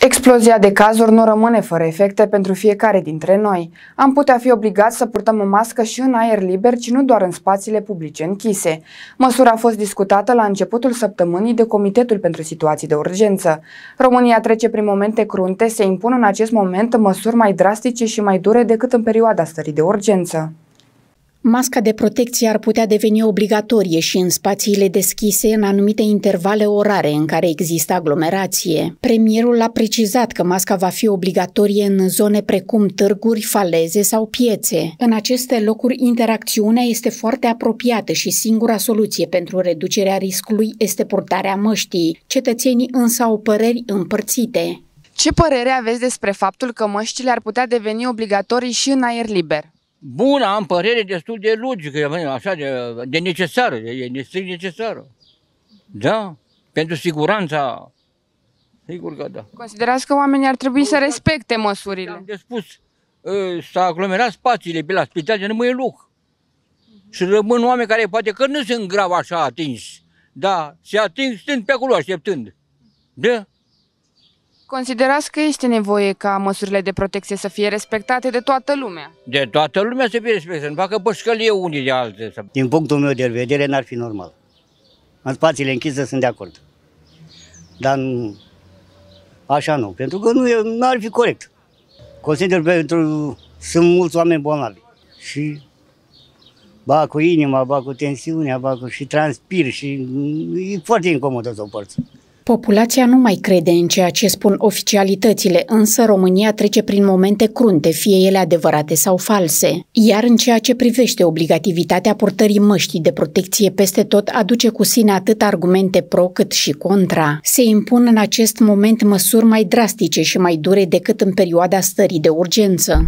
Explozia de cazuri nu rămâne fără efecte pentru fiecare dintre noi. Am putea fi obligați să purtăm o mască și în aer liber, ci nu doar în spațiile publice închise. Măsura a fost discutată la începutul săptămânii de Comitetul pentru Situații de Urgență. România trece prin momente crunte, se impun în acest moment măsuri mai drastice și mai dure decât în perioada stării de urgență. Masca de protecție ar putea deveni obligatorie și în spațiile deschise în anumite intervale orare în care există aglomerație. Premierul a precizat că masca va fi obligatorie în zone precum târguri, faleze sau piețe. În aceste locuri, interacțiunea este foarte apropiată și singura soluție pentru reducerea riscului este purtarea măștii. Cetățenii însă au păreri împărțite. Ce părere aveți despre faptul că măștile ar putea deveni obligatorii și în aer liber? Bună, am părere destul de logică, așa, de, de necesară, e strict necesară. Da, pentru siguranța, sigur că da. Considerați că oamenii ar trebui să respecte măsurile? Am de spus, ă, s-a aglomerat spațiile pe la spital, nu mai e loc. Și rămân oameni care poate că nu sunt grav așa atinși, da, se ating stând pe acolo așteptând. Da? Considerați că este nevoie ca măsurile de protecție să fie respectate de toată lumea? De toată lumea să fie respectate, nu facă bășcălie unii de alte. Din punctul meu de vedere, n-ar fi normal. În spațiile închise sunt de acord. Dar nu, așa nu, pentru că nu ar fi corect. Consider pentru sunt mulți oameni bolnavi și ba cu inima, ba cu tensiunea, ba cu și transpir și e foarte incomodă să o porți. Populația nu mai crede în ceea ce spun oficialitățile, însă România trece prin momente crunte, fie ele adevărate sau false. Iar în ceea ce privește obligativitatea purtării măștii de protecție peste tot, aduce cu sine atât argumente pro cât și contra. Se impun în acest moment măsuri mai drastice și mai dure decât în perioada stării de urgență.